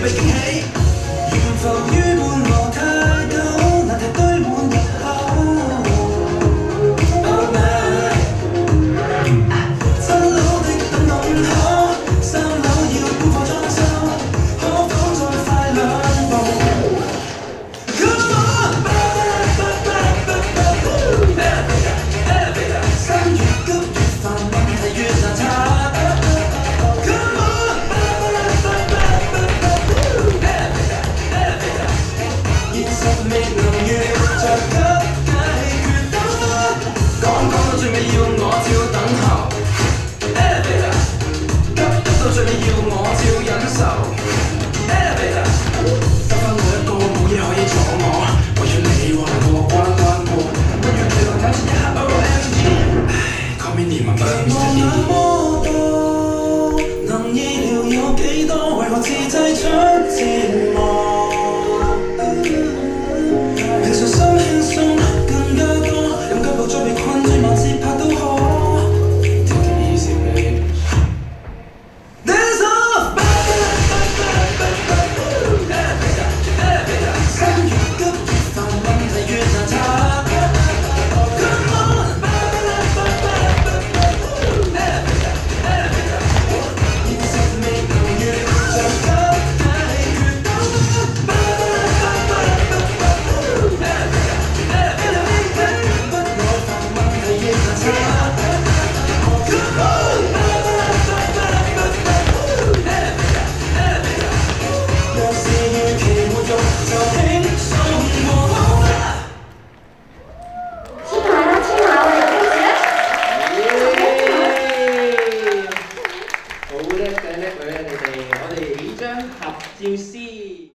make it 几多为何自制出折磨？平常心轻松，更加多，用脚步再被困住，万次拍。跟住呢，你哋我哋呢張合照先。